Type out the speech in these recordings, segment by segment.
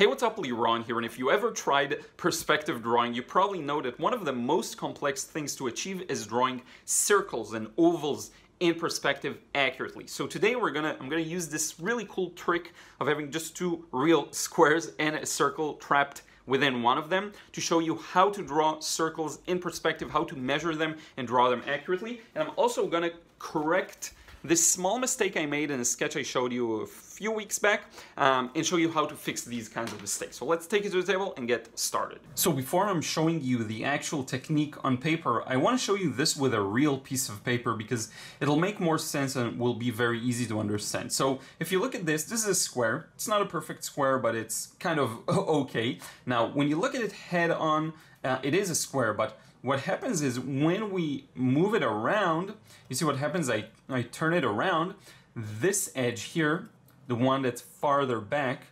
Hey, what's up, Liron here, and if you ever tried perspective drawing, you probably know that one of the most complex things to achieve is drawing circles and ovals in perspective accurately. So today we're gonna, I'm gonna use this really cool trick of having just two real squares and a circle trapped within one of them to show you how to draw circles in perspective, how to measure them and draw them accurately. And I'm also gonna correct this small mistake I made in a sketch I showed you a few weeks back um, and show you how to fix these kinds of mistakes. So let's take it to the table and get started. So before I'm showing you the actual technique on paper, I want to show you this with a real piece of paper because it'll make more sense and will be very easy to understand. So if you look at this, this is a square. It's not a perfect square, but it's kind of okay. Now, when you look at it head on, uh, it is a square, but what happens is when we move it around, you see what happens, I, I turn it around, this edge here, the one that's farther back,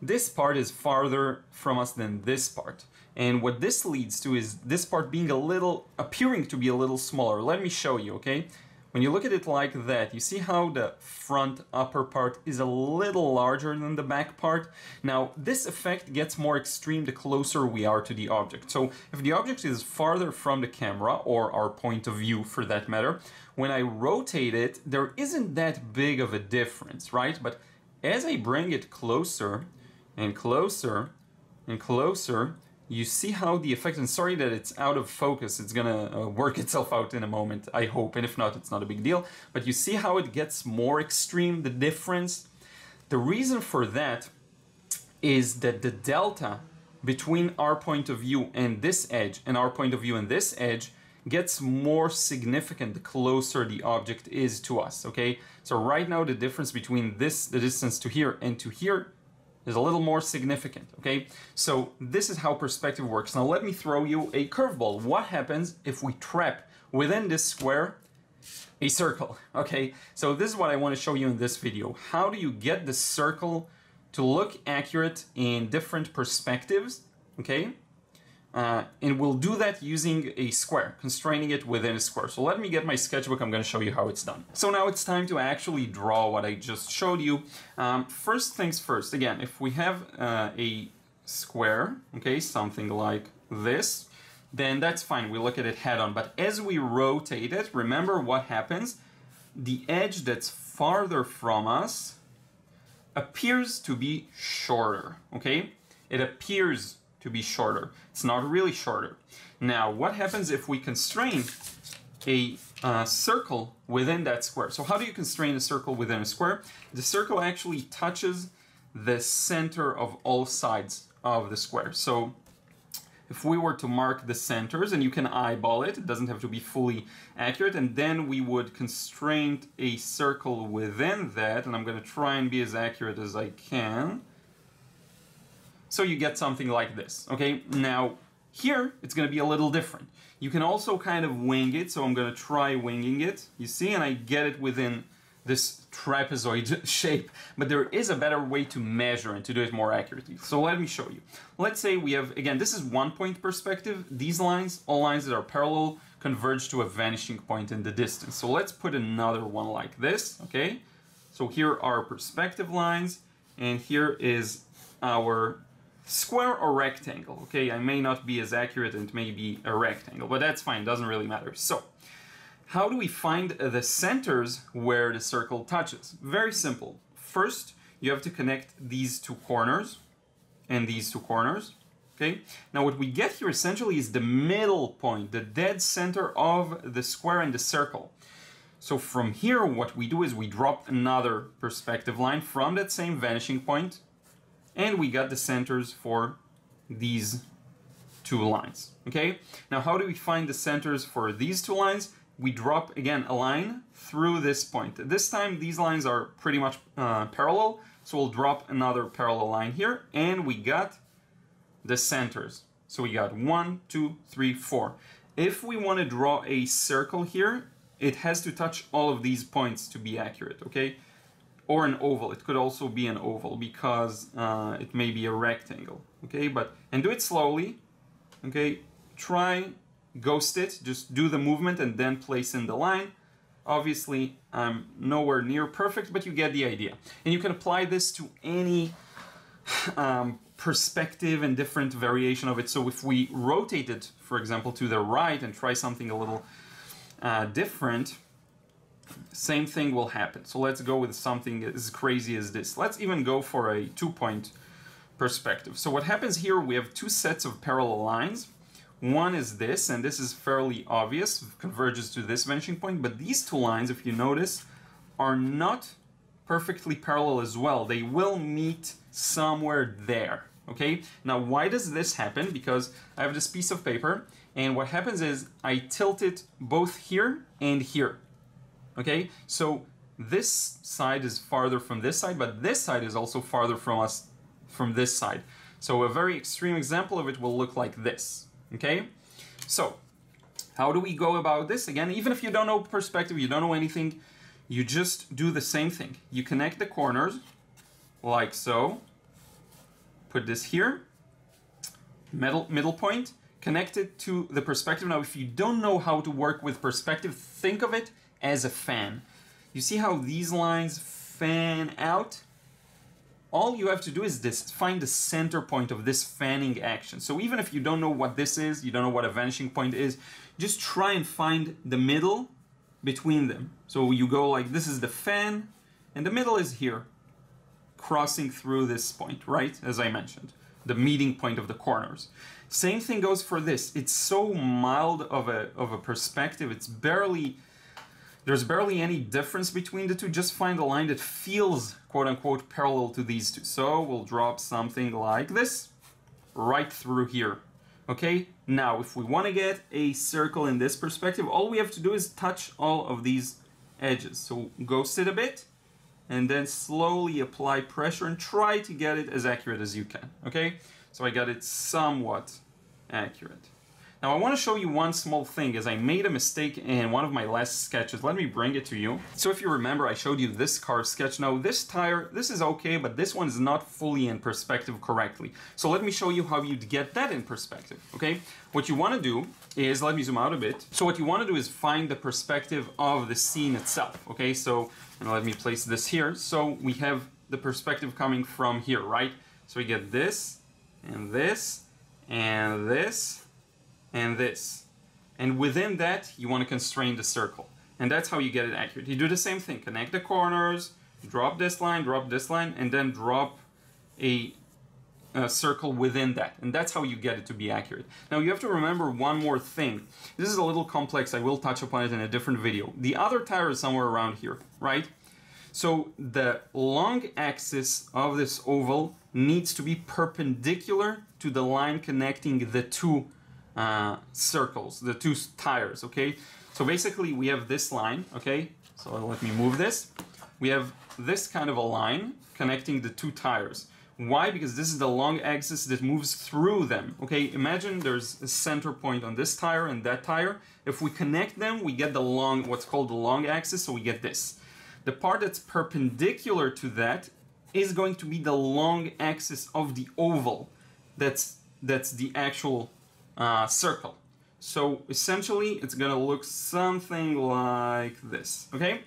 this part is farther from us than this part. And what this leads to is this part being a little, appearing to be a little smaller. Let me show you, okay? When you look at it like that, you see how the front upper part is a little larger than the back part? Now, this effect gets more extreme the closer we are to the object. So if the object is farther from the camera, or our point of view for that matter, when I rotate it, there isn't that big of a difference, right? But as I bring it closer and closer and closer, you see how the effect, and sorry that it's out of focus, it's gonna uh, work itself out in a moment, I hope, and if not, it's not a big deal, but you see how it gets more extreme, the difference? The reason for that is that the delta between our point of view and this edge and our point of view and this edge gets more significant the closer the object is to us, okay? So right now the difference between this, the distance to here and to here is a little more significant, okay? So this is how perspective works. Now let me throw you a curveball. What happens if we trap within this square a circle, okay? So this is what I want to show you in this video. How do you get the circle to look accurate in different perspectives, okay? Uh, and we'll do that using a square, constraining it within a square. So let me get my sketchbook, I'm going to show you how it's done. So now it's time to actually draw what I just showed you. Um, first things first, again, if we have uh, a square, okay, something like this, then that's fine, we look at it head on. But as we rotate it, remember what happens? The edge that's farther from us appears to be shorter, okay? It appears to be shorter. It's not really shorter. Now, what happens if we constrain a uh, circle within that square? So how do you constrain a circle within a square? The circle actually touches the center of all sides of the square. So if we were to mark the centers, and you can eyeball it, it doesn't have to be fully accurate, and then we would constrain a circle within that, and I'm going to try and be as accurate as I can. So you get something like this, okay? Now, here, it's gonna be a little different. You can also kind of wing it, so I'm gonna try winging it, you see, and I get it within this trapezoid shape, but there is a better way to measure and to do it more accurately. So let me show you. Let's say we have, again, this is one point perspective. These lines, all lines that are parallel, converge to a vanishing point in the distance. So let's put another one like this, okay? So here are perspective lines, and here is our square or rectangle, okay? I may not be as accurate and it may be a rectangle, but that's fine, doesn't really matter. So, how do we find the centers where the circle touches? Very simple. First, you have to connect these two corners and these two corners, okay? Now what we get here essentially is the middle point, the dead center of the square and the circle. So from here, what we do is we drop another perspective line from that same vanishing point and we got the centers for these two lines, okay? Now, how do we find the centers for these two lines? We drop, again, a line through this point. This time, these lines are pretty much uh, parallel, so we'll drop another parallel line here, and we got the centers. So we got one, two, three, four. If we want to draw a circle here, it has to touch all of these points to be accurate, okay? Or an oval. It could also be an oval because uh, it may be a rectangle. Okay, but and do it slowly. Okay, try ghost it. Just do the movement and then place in the line. Obviously, I'm nowhere near perfect, but you get the idea. And you can apply this to any um, perspective and different variation of it. So if we rotate it, for example, to the right and try something a little uh, different, same thing will happen. So let's go with something as crazy as this. Let's even go for a two-point perspective. So what happens here, we have two sets of parallel lines. One is this, and this is fairly obvious, converges to this vanishing point, but these two lines, if you notice, are not perfectly parallel as well. They will meet somewhere there, okay? Now, why does this happen? Because I have this piece of paper, and what happens is I tilt it both here and here, okay? So this side is farther from this side, but this side is also farther from us from this side. So a very extreme example of it will look like this. Okay? So, how do we go about this? Again, even if you don't know perspective, you don't know anything, you just do the same thing. You connect the corners, like so. Put this here, middle, middle point, connect it to the perspective. Now, if you don't know how to work with perspective, think of it as a fan. You see how these lines fan out? all you have to do is this find the center point of this fanning action. So even if you don't know what this is, you don't know what a vanishing point is, just try and find the middle between them. So you go like this is the fan, and the middle is here, crossing through this point, right? As I mentioned, the meeting point of the corners. Same thing goes for this. It's so mild of a of a perspective. It's barely there's barely any difference between the two. Just find a line that feels quote unquote parallel to these two. So we'll drop something like this right through here. Okay, now if we want to get a circle in this perspective, all we have to do is touch all of these edges. So ghost it a bit and then slowly apply pressure and try to get it as accurate as you can. Okay, so I got it somewhat accurate. Now I want to show you one small thing as I made a mistake in one of my last sketches. Let me bring it to you. So if you remember, I showed you this car sketch. Now this tire, this is okay, but this one is not fully in perspective correctly. So let me show you how you'd get that in perspective, okay? What you want to do is, let me zoom out a bit. So what you want to do is find the perspective of the scene itself, okay? So, and let me place this here. So we have the perspective coming from here, right? So we get this, and this, and this, and this. And within that, you want to constrain the circle. And that's how you get it accurate. You do the same thing. Connect the corners, drop this line, drop this line, and then drop a, a, circle within that. And that's how you get it to be accurate. Now you have to remember one more thing. This is a little complex. I will touch upon it in a different video. The other tire is somewhere around here, right? So the long axis of this oval needs to be perpendicular to the line connecting the two uh, circles, the two tires, okay? So basically we have this line, okay? So let me move this. We have this kind of a line connecting the two tires. Why? Because this is the long axis that moves through them. Okay, imagine there's a center point on this tire and that tire. If we connect them, we get the long, what's called the long axis, so we get this. The part that's perpendicular to that is going to be the long axis of the oval. That's, that's the actual uh, circle. So essentially, it's gonna look something like this, okay?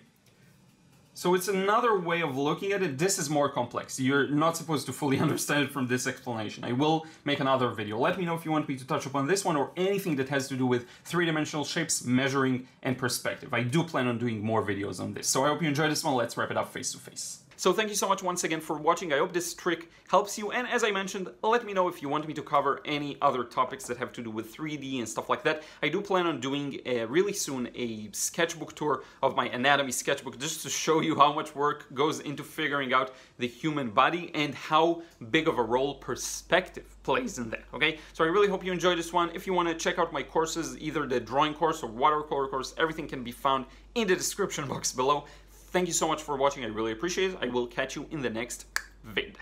So it's another way of looking at it. This is more complex. You're not supposed to fully understand it from this explanation. I will make another video. Let me know if you want me to touch upon this one or anything that has to do with three-dimensional shapes, measuring, and perspective. I do plan on doing more videos on this. So I hope you enjoyed this one. Let's wrap it up face to face. So thank you so much once again for watching. I hope this trick helps you. And as I mentioned, let me know if you want me to cover any other topics that have to do with 3D and stuff like that. I do plan on doing a, really soon a sketchbook tour of my anatomy sketchbook just to show you how much work goes into figuring out the human body and how big of a role perspective plays in that, okay? So I really hope you enjoyed this one. If you want to check out my courses, either the drawing course or watercolor course, everything can be found in the description box below. Thank you so much for watching. I really appreciate it. I will catch you in the next vid.